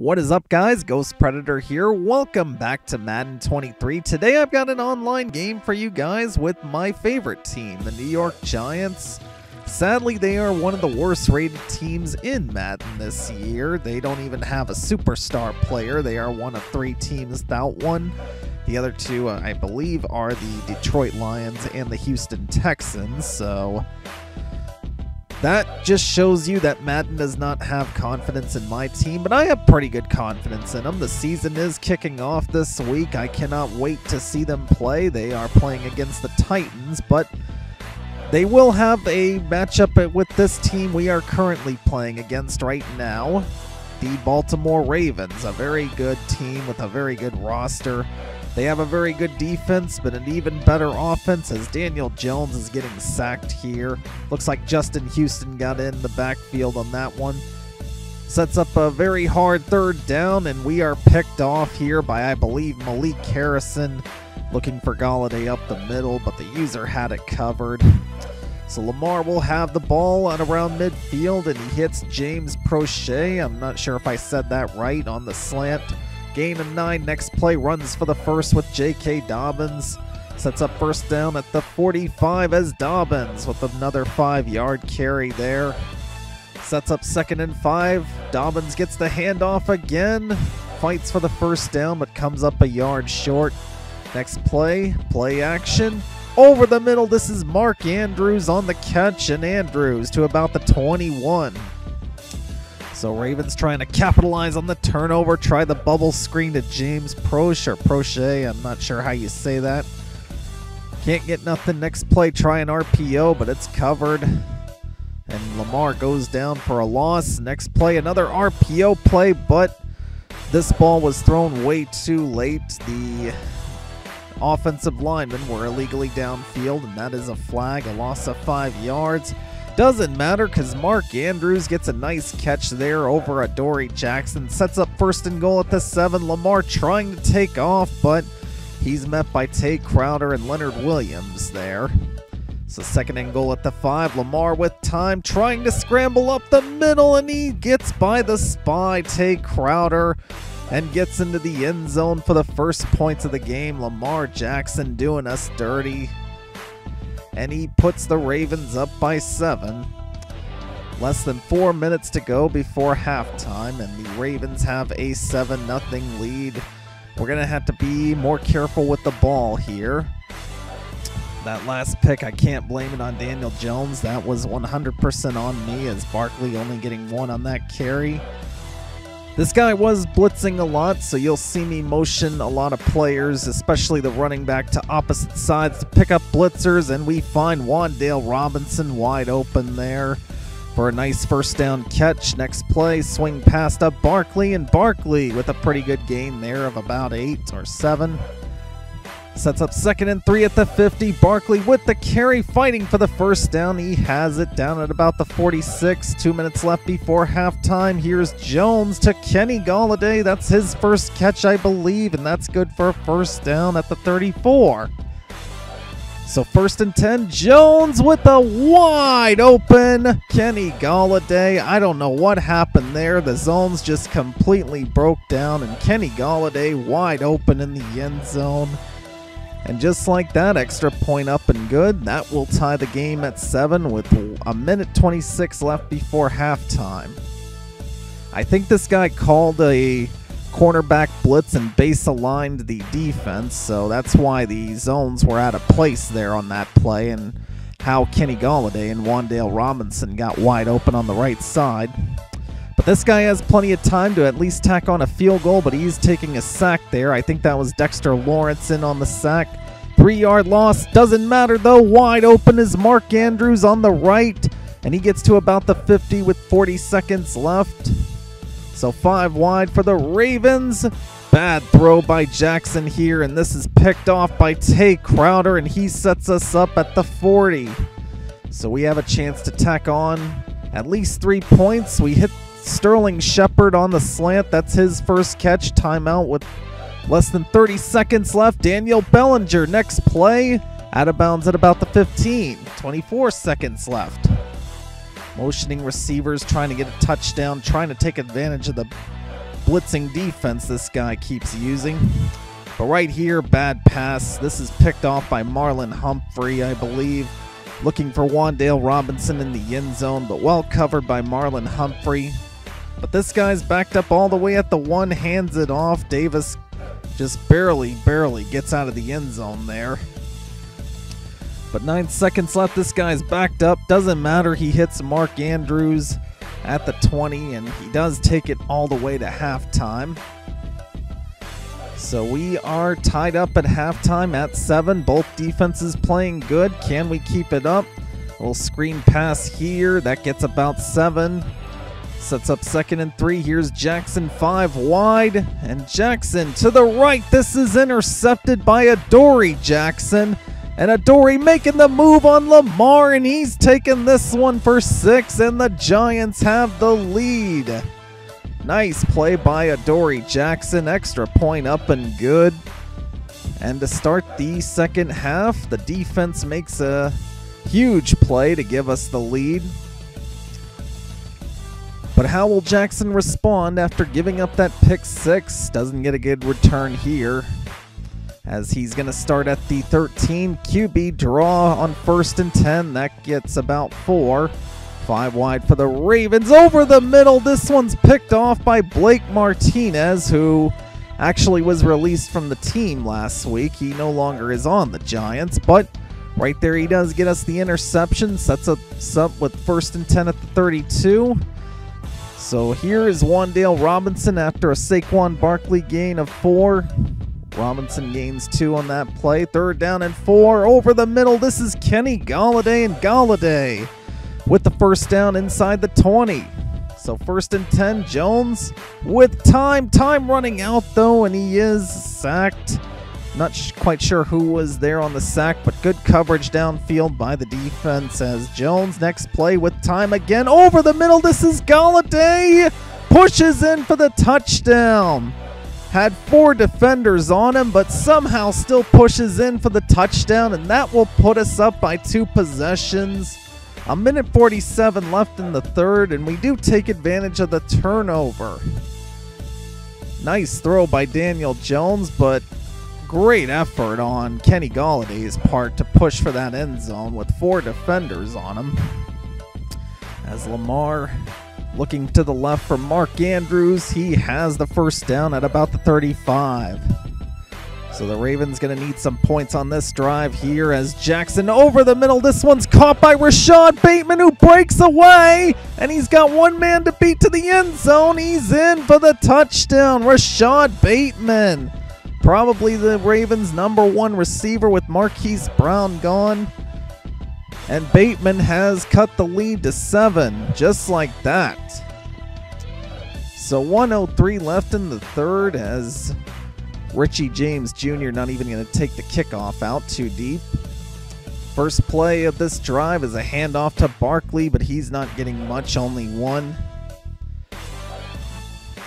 What is up, guys? Ghost Vegeta here. Welcome back to Madden 23. Today I've got an online game for you guys with my favorite team, the New York Giants. Sadly, they are one of the worst rated teams in Madden this year. They don't even have a superstar player. They are one of three teams without one. The other two, I believe, are the Detroit Lions and the Houston Texans. So that just shows you that Madden does not have confidence in my team, but I have pretty good confidence in them. The season is kicking off this week. I cannot wait to see them play. They are playing against the Titans, but they will have a matchup with this team we are currently playing against right now. The Baltimore Ravens, a very good team with a very good roster. They have a very good defense, but an even better offense as Daniel Jones is getting sacked here. Looks like Justin Houston got in the backfield on that one. Sets up a very hard third down, and we are picked off here by, I believe, Malik Harrison looking for Golladay up the middle, but the user had it covered. So Lamar will have the ball at around midfield, and he hits James Proche. I'm not sure if I said that right on the slant. Gain of nine. Next play runs for the first with J.K. Dobbins. Sets up first down at the 45 as Dobbins with another five yard carry there. Sets up second and five. Dobbins gets the handoff again. Fights for the first down but comes up a yard short. Next play, play action. Over the middle, this is Mark Andrews on the catch, and Andrews to about the 21. So Ravens trying to capitalize on the turnover, try the bubble screen to James Proche or. I'm not sure how you say that. Can't get nothing. Next play, try an RPO, but it's covered. And Lamar goes down for a loss. Next play, another RPO play, but this ball was thrown way too late. The offensive linemen were illegally downfield, and that is a flag, a loss of five yards. Doesn't matter because Mark Andrews gets a nice catch there over Adoree Jackson. Sets up first and goal at the seven. Lamar trying to take off, but he's met by Tae Crowder and Leonard Williams there. So second and goal at the five. Lamar with time, trying to scramble up the middle, and he gets by the spy, Tae Crowder, and gets into the end zone for the first points of the game. Lamar Jackson doing us dirty and he puts the Ravens up by seven. Less than four minutes to go before halftime, and the Ravens have a 7 0 lead. We're going to have to be more careful with the ball here. That last pick, I can't blame it on Daniel Jones. That was 100% on me, as Barkley only getting one on that carry. This guy was blitzing a lot, so you'll see me motion a lot of players, especially the running back to opposite sides to pick up blitzers, and we find Wan'Dale Robinson wide open there for a nice first down catch. Next play, swing past up Barkley, and Barkley with a pretty good gain there of about eight or seven. Sets up second and three at the 50. Barkley with the carry, fighting for the first down. He has it down at about the 46. Two minutes left before halftime. Here's Jones to Kenny Golladay. That's his first catch, I believe, and that's good for a first down at the 34. So first and 10, Jones with a wide open Kenny Golladay. I don't know what happened there. The zones just completely broke down, and Kenny Golladay wide open in the end zone. And just like that, extra point up and good. That will tie the game at 7 with a minute 26 left before halftime. I think this guy called a cornerback blitz and base aligned the defense, so that's why the zones were out of place there on that play and how Kenny Golladay and Wan'Dale Robinson got wide open on the right side. This guy has plenty of time to at least tack on a field goal, but he's taking a sack there. I think that was Dexter Lawrence in on the sack. Three yard loss. Doesn't matter though. Wide open is Mark Andrews on the right, and he gets to about the 50 with 40 seconds left. So five wide for the Ravens. Bad throw by Jackson here, and this is picked off by Tae Crowder, and he sets us up at the 40. So we have a chance to tack on at least three points. We hit Sterling Shepard on the slant. That's his first catch. Timeout with less than 30 seconds left. Daniel Bellinger, next play. Out of bounds at about the 15. 24 seconds left. Motioning receivers, trying to get a touchdown, trying to take advantage of the blitzing defense this guy keeps using. But right here, bad pass. This is picked off by Marlon Humphrey, I believe. Looking for Wan'Dale Robinson in the end zone, but well covered by Marlon Humphrey. But this guy's backed up all the way at the one, hands it off. Davis just barely, barely gets out of the end zone there. But nine seconds left. This guy's backed up. Doesn't matter. He hits Mark Andrews at the 20, and he does take it all the way to halftime. So we are tied up at halftime at seven. Both defenses playing good. Can we keep it up? A little screen pass here. That gets about seven. Sets up second and three. Here's Jackson five wide. And Jackson to the right. This is intercepted by Adoree Jackson. And Adoree making the move on Lamar, and he's taking this one for six, and the Giants have the lead. Nice play by Adoree Jackson. Extra point up and good. And to start the second half, the defense makes a huge play to give us the lead. But how will Jackson respond after giving up that pick six? Doesn't get a good return here as he's going to start at the 13 QB draw on first and 10. That gets about four. Five wide for the Ravens over the middle. This one's picked off by Blake Martinez, who actually was released from the team last week. He no longer is on the Giants, but right there he does get us the interception. Sets us up with first and 10 at the 32. So here is Wan'Dale Robinson after a Saquon Barkley gain of four. Robinson gains two on that play. Third down and four over the middle. This is Kenny Golladay and Golladay with the first down inside the 20. So first and 10, Jones with time. Time running out though, and he is sacked. Not sh- quite sure who was there on the sack, but good coverage downfield by the defense as Jones next play with time again over the middle. This is Golladay pushes in for the touchdown. Had four defenders on him, but somehow still pushes in for the touchdown, and that will put us up by two possessions. A minute 47 left in the third, and we do take advantage of the turnover. Nice throw by Daniel Jones, but great effort on Kenny Golladay's part to push for that end zone with four defenders on him. As Lamar Looking to the left for Mark Andrews. He has the first down at about the 35. So the Ravens going to need some points on this drive here as Jackson over the middle. This one's caught by Rashod Bateman who breaks away and he's got one man to beat to the end zone. He's in for the touchdown. Rashod Bateman, probably the Ravens' number one receiver with Marquise Brown gone. And Bateman has cut the lead to seven, just like that. So 103 left in the third as Richie James Jr. not even going to take the kickoff out too deep. First play of this drive is a handoff to Barkley, but he's not getting much, only one.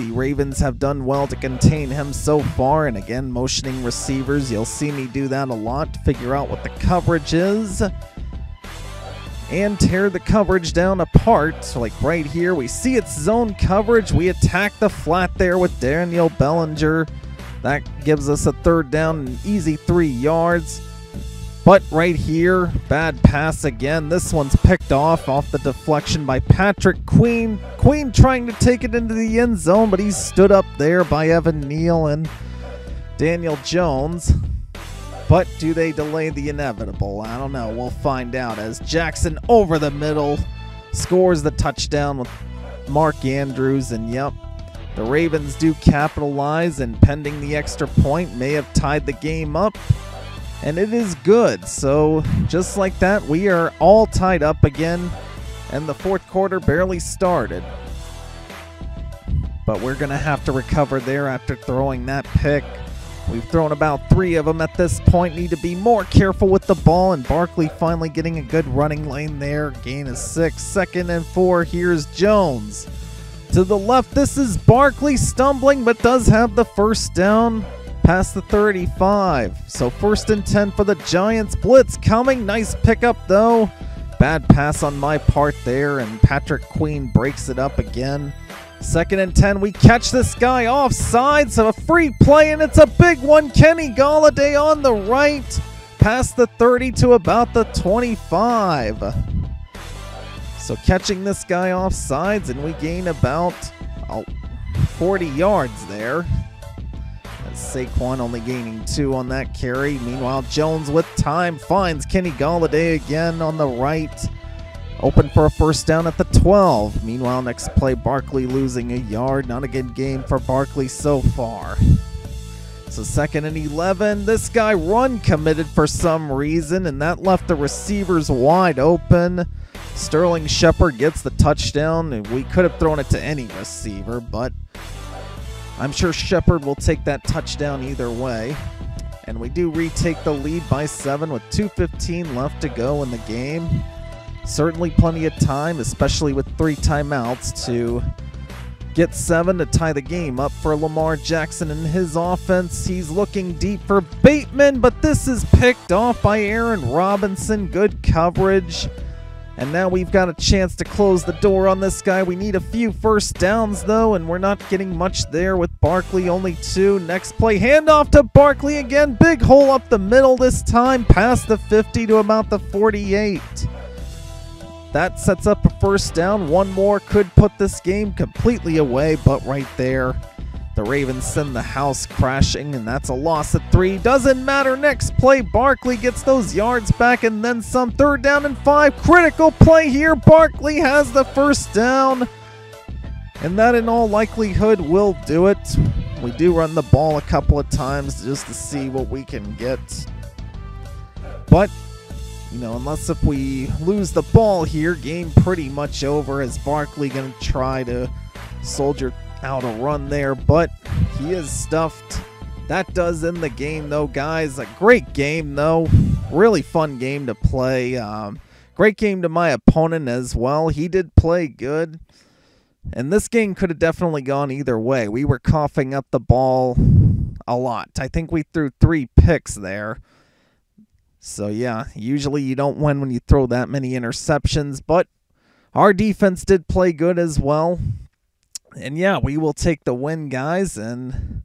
The Ravens have done well to contain him so far, and again, motioning receivers. You'll see me do that a lot to figure out what the coverage is and tear the coverage down apart. So like right here, we see its zone coverage. We attack the flat there with Daniel Bellinger. That gives us a third down, an easy three yards. But right here, bad pass again. This one's picked off off the deflection by Patrick Queen. Queen trying to take it into the end zone, but he's stood up there by Evan Neal and Daniel Jones. But do they delay the inevitable? I don't know. We'll find out as Jackson over the middle scores the touchdown with Mark Andrews. And yep, the Ravens do capitalize, and pending the extra point, may have tied the game up. And it is good. So, just like that, we are all tied up again, and the fourth quarter barely started. But we're going to have to recover there after throwing that pick. We've thrown about three of them at this point. Need to be more careful with the ball. And Barkley finally getting a good running lane there. Gain is six. Second and four. Here's Jones. To the left, this is Barkley stumbling, but does have the first down past the 35. So first and 10 for the Giants. Blitz coming. Nice pickup, though. Bad pass on my part there, and Patrick Queen breaks it up again. Second and 10, we catch this guy offside, so a free play, and it's a big one. Kenny Golladay on the right, past the 30 to about the 25. So catching this guy off sides, and we gain about oh, 40 yards there. Saquon only gaining two on that carry. Meanwhile, Jones with time finds Kenny Golladay again on the right. Open for a first down at the 12. Meanwhile, next play, Barkley losing a yard. Not a good game for Barkley so far. So second and 11. This guy run committed for some reason, and that left the receivers wide open. Sterling Shepard gets the touchdown. We could have thrown it to any receiver, but I'm sure Shepard will take that touchdown either way. And we do retake the lead by seven with 2.15 left to go in the game. Certainly plenty of time, especially with three timeouts, to get seven to tie the game up for Lamar Jackson and his offense. He's looking deep for Bateman, but this is picked off by Aaron Robinson. Good coverage. And now we've got a chance to close the door on this guy. We need a few first downs, though, and we're not getting much there with Barkley. Only two. Next play, handoff to Barkley again. Big hole up the middle this time, past the 50 to about the 48. That sets up a first down. One more could put this game completely away, but right there, the Ravens send the house crashing, and that's a loss at three. Doesn't matter. Next play, Barkley gets those yards back and then some. Third down and five. Critical play here. Barkley has the first down. And that, in all likelihood, will do it. We do run the ball a couple of times just to see what we can get. But, you know, unless if we lose the ball here, game pretty much over as Barkley going to try to soldier out a run there, but he is stuffed. That does end the game, though, guys. A great game, though. Really fun game to play. Um, great game to my opponent as well. He did play good. And this game could have definitely gone either way. We were coughing up the ball a lot. I think we threw three picks there. So, yeah, usually you don't win when you throw that many interceptions, but our defense did play good as well and yeah, we will take the win, guys. And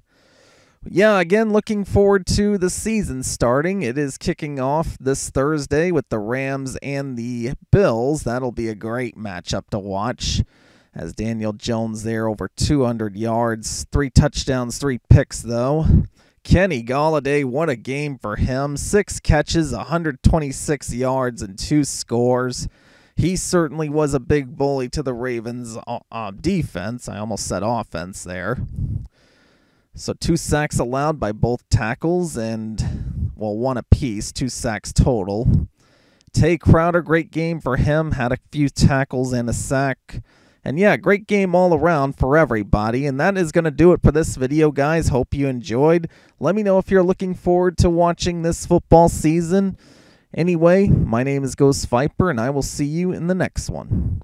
yeah, again, looking forward to the season starting. It is kicking off this Thursday with the Rams and the Bills. That'll be a great matchup to watch. As Daniel Jones there, over 200 yards, three touchdowns, three picks, though. Kenny Golladay, what a game for him. Six catches, 126 yards, and two scores he certainly was a big bully to the Ravens uh, uh, defense. I almost said offense there. So two sacks allowed by both tackles and, well, one apiece, two sacks total. Tae Crowder, great game for him. Had a few tackles and a sack. And yeah, great game all around for everybody. And that is going to do it for this video, guys. Hope you enjoyed. Let me know if you're looking forward to watching this football season. Anyway, my name is Ghost Vegeta, and I will see you in the next one.